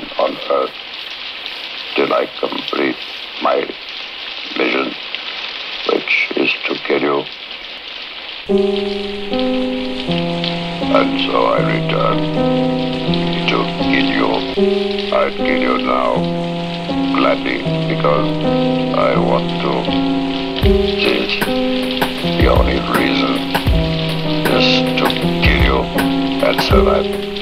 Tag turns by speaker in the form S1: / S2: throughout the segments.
S1: on Earth till I complete my mission, which is to kill you. And so I return to kill you. I'd kill you now, gladly, because I want to. Since the only reason is to kill you and survive.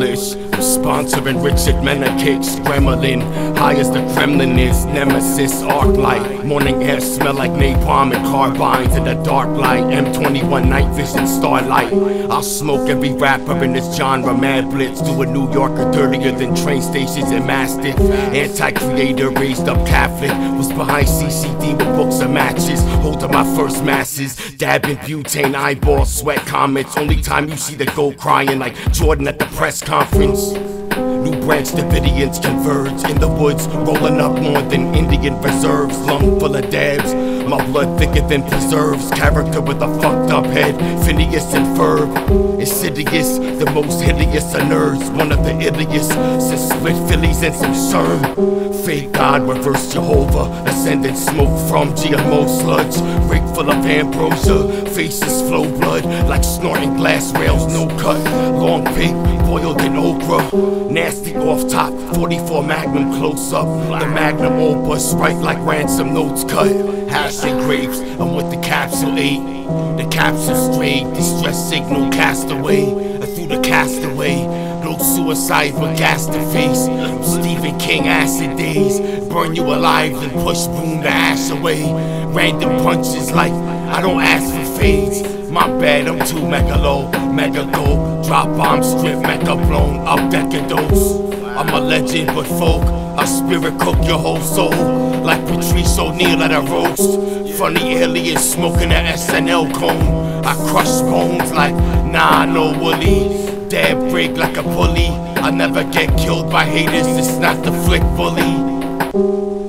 S2: I'm sponsoring Richard Menakich, Gremlin. High as the Kremlin is, Nemesis, arc light. Morning air smell like napalm and carbines in the dark light. M21 night vision starlight. I'll smoke every rapper in this genre. Mad Blitz to a New Yorker dirtier than train stations and Mastiff. Anti-creator raised up Catholic. Was behind CCD with books and matches. Holding my first masses. Dabbing butane, eyeball, sweat comments. Only time you see the gold crying like Jordan at the press conference. New branch Davidians converge in the woods, rolling up more than Indian reserves. Lung full of dabs, my blood thicker than preserves. Character with a fucked up head, Phineas and Ferb. Insidious, the most hideous of nerds. One of the idiots since split Phillies and some CERN. Fake God, reverse Jehovah, ascending smoke from GMO sludge. Rig full of ambrosia, faces flow blood like snorting glass rails, no cut. Long pig, boiled Nasty off top, 44 Magnum close up. The Magnum opus, right like ransom notes cut. Hashtag grapes, I'm with the capsule 8. The capsule straight, distress signal cast away. I threw the castaway. No suicide but gas to face. Stephen King acid days. Burn you alive and push boom the ash away. Random punches like I don't ask for fades. My bad, I'm too megalo, mega go. Drop bomb strip, mega blown, up dose. I'm a legend, but folk, a spirit cook your whole soul. Like Patrice O'Neal at a roast. Funny alien smoking an SNL cone. I crush bones like nah, no woolly. Dab break like a pulley. I never get killed by haters, it's not the flick bully.